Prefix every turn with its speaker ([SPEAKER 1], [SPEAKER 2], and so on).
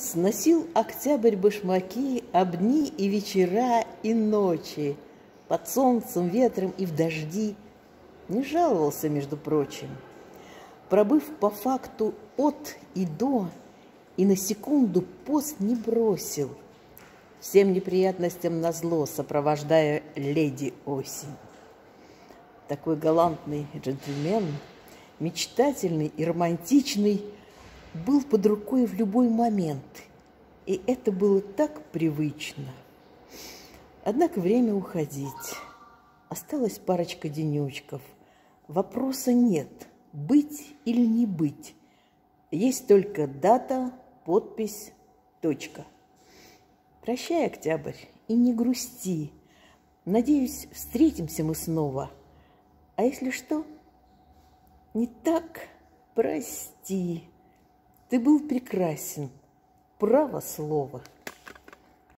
[SPEAKER 1] Сносил октябрь башмаки об дни и вечера и ночи, Под солнцем, ветром и в дожди. Не жаловался, между прочим. Пробыв по факту от и до, И на секунду пост не бросил, Всем неприятностям назло, сопровождая леди осень. Такой галантный джентльмен, мечтательный и романтичный – был под рукой в любой момент, и это было так привычно. Однако время уходить. Осталась парочка денечков. Вопроса нет, быть или не быть. Есть только дата, подпись, точка. Прощай, Октябрь, и не грусти. Надеюсь, встретимся мы снова. А если что, не так, прости. Ты был прекрасен, право слово.